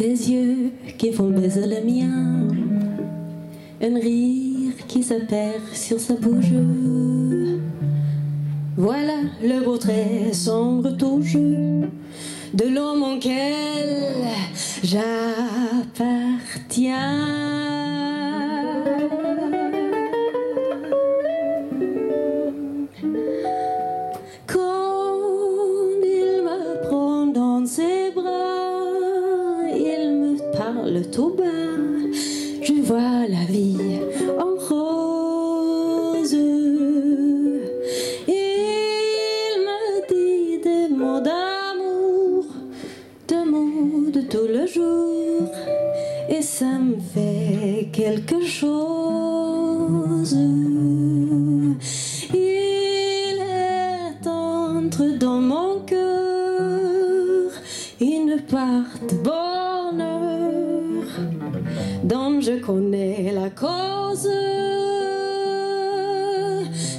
des yeux qui font baiser le mien, un rire qui se perd sur sa bouche. Voilà le portrait sombre jeu de l'homme auquel j'appartiens. Parle tout bas, je vois la vie en rose. Il me dit des mots d'amour, des mots de tout le jour, et ça me fait quelque chose. Il est entre dans mon cœur une part de bonheur dont je connais la cause.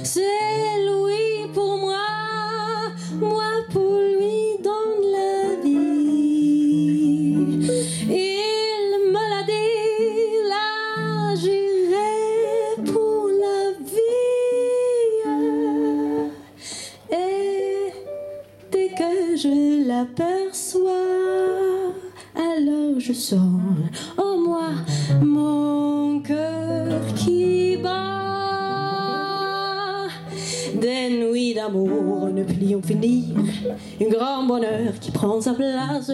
C'est lui pour moi, moi pour lui dans la vie. Il me l'a dit, là j'irai pour la vie. Et dès que je l'aperçois, alors je sens D'amour ne pliant finir, un grand bonheur qui prend sa place?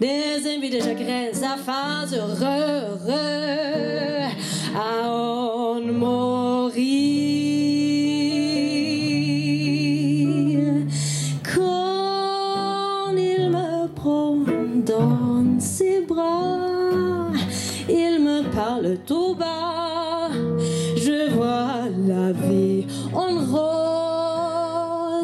Des envies de chagrin, sa phase heureux, à en mourir. Quand il me prend dans ses bras, il me parle tout bas. Je vois la vie en rose.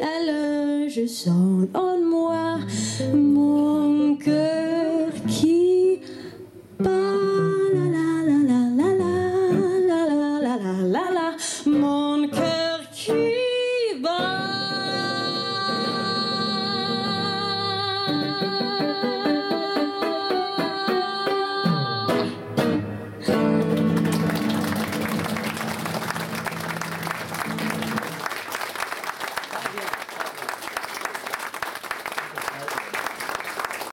alors je sens en moi